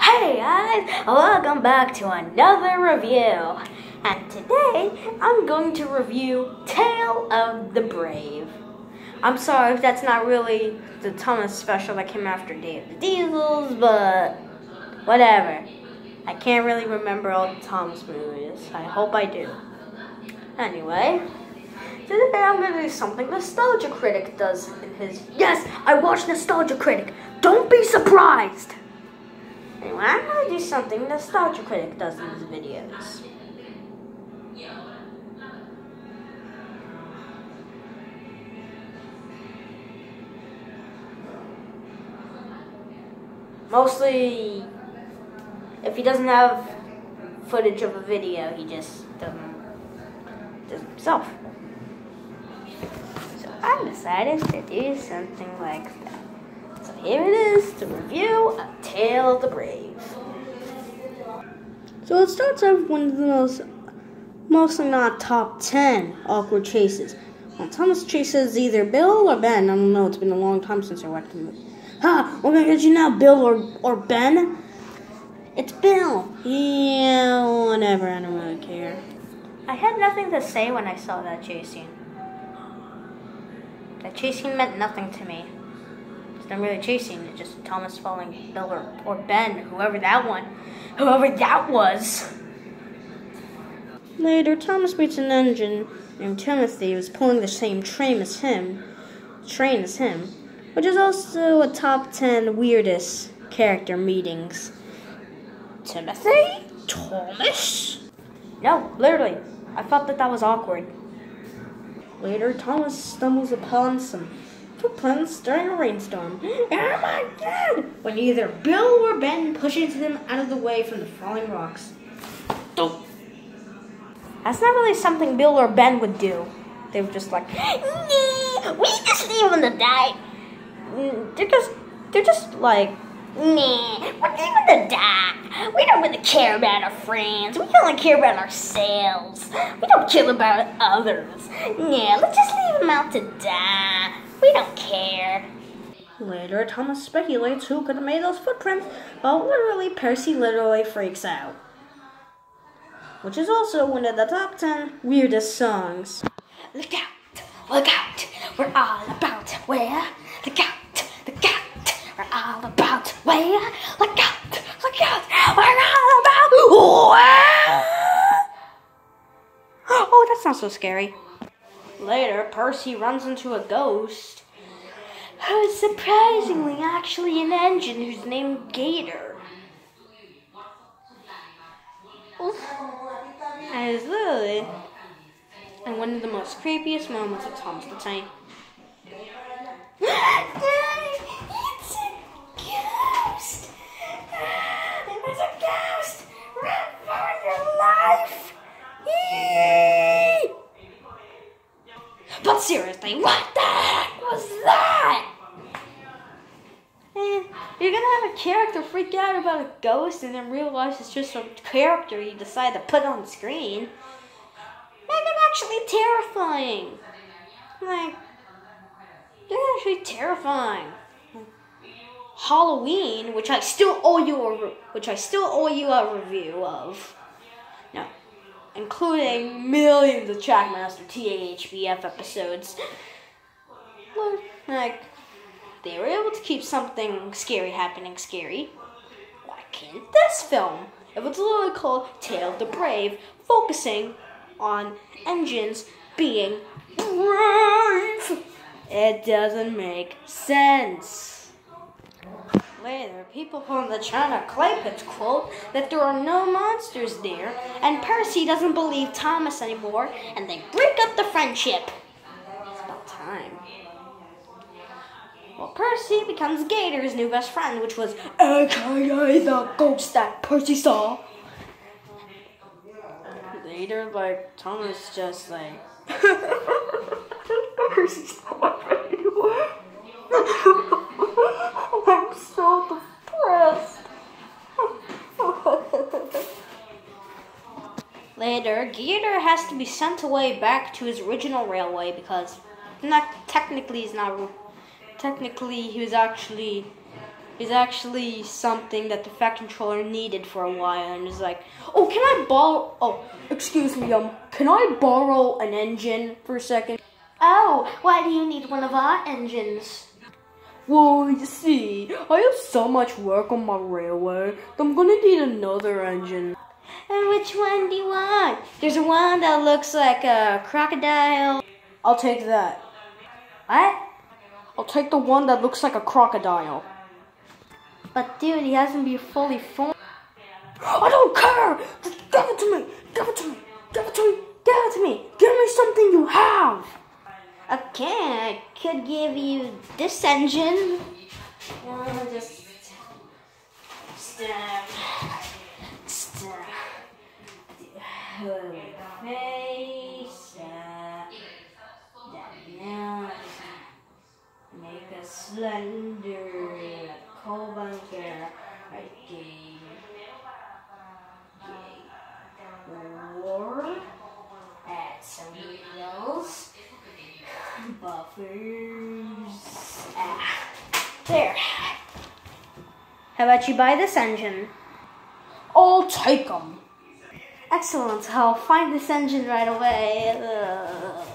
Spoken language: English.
Hey guys, welcome back to another review. And today I'm going to review Tale of the Brave. I'm sorry if that's not really the Thomas special that came after Day of the Diesels, but whatever. I can't really remember all the Thomas movies. I hope I do. Anyway, today I'm gonna do something Nostalgia Critic does in his. Yes, I watched Nostalgia Critic. Don't be surprised. I'm gonna do something Nostalgia Critic does in his videos. Mostly, if he doesn't have footage of a video, he just doesn't does himself. So I decided to do something like that. Here it is to review A Tale of the Brave. So it starts off with one of the most, mostly not top 10 awkward chases. When Thomas chases either Bill or Ben, I don't know, it's been a long time since I watched the movie. Ha! We're gonna get you now, Bill or, or Ben? It's Bill! Yeah, whatever, I don't really care. I had nothing to say when I saw that chasing. That chasing meant nothing to me. Not really chasing it's just Thomas following Bill or, or Ben, whoever that one, whoever that was. Later, Thomas meets an engine named Timothy who is pulling the same train as him, train as him, which is also a top 10 weirdest character meetings. Timothy? Thomas? No, literally. I felt that that was awkward. Later, Thomas stumbles upon some footprints during a rainstorm. Oh my god! When either Bill or Ben pushes them out of the way from the falling rocks. Don't. That's not really something Bill or Ben would do. They were just like, nah, we just leave them to die. Mm, They're just, they're just like, nah, we're leaving to die. We don't really care about our friends. We only care about ourselves. We don't care about others. Nah, let's just leave them out to die. We don't care. Later, Thomas speculates who could have made those footprints, but literally, Percy literally freaks out. Which is also one of the top 10 weirdest songs. Look out, look out, we're all about where? Look out, look out, we're all about where? Look out, look out, we're all about where? Oh, that's not so scary. Later, Percy runs into a ghost. Who is surprisingly actually an engine who's named Gator. And is literally and one of the most creepiest moments of Thomas the Tank. it's a ghost! There's a ghost! Run for your life! Eee! What the heck was that? Eh, you're gonna have a character freak out about a ghost and then realize it's just a character you decide to put on screen. And they're actually terrifying. Like, they're actually terrifying. Halloween, which I still owe you a, which I still owe you a review of. No, including millions of Trackmaster TAHBF episodes. Look, Like, they were able to keep something scary happening scary. Why can't this film? If it's literally called Tale of the Brave, focusing on engines being brave, it doesn't make sense. Later, people from the China Clay Pits quote that there are no monsters there, and Percy doesn't believe Thomas anymore, and they break up the friendship. It's about time. Well, Percy becomes Gator's new best friend, which was AKA the ghost that Percy saw. Later, like, Thomas just like. Percy's not I'm so depressed. Later, Gator has to be sent away back to his original railway because not technically he's not technically he was actually is actually something that the Fat Controller needed for a while, and is like, oh, can I borrow? Oh, excuse me, um, can I borrow an engine for a second? Oh, why do you need one of our engines? Well, you see, I have so much work on my railway that I'm gonna need another engine. And which one do you want? There's one that looks like a crocodile. I'll take that. What? I'll take the one that looks like a crocodile. But dude, he hasn't been fully formed. I don't care! Just give it to me! Give it to me! Give it to me! Give it to me! Give me something you have! Okay, I could give you this engine. Uh, just, just, uh, just, uh, face, uh, that make a slender, add some buffers. There. How about you buy this engine? I'll take them. Excellent. I'll find this engine right away. Ugh.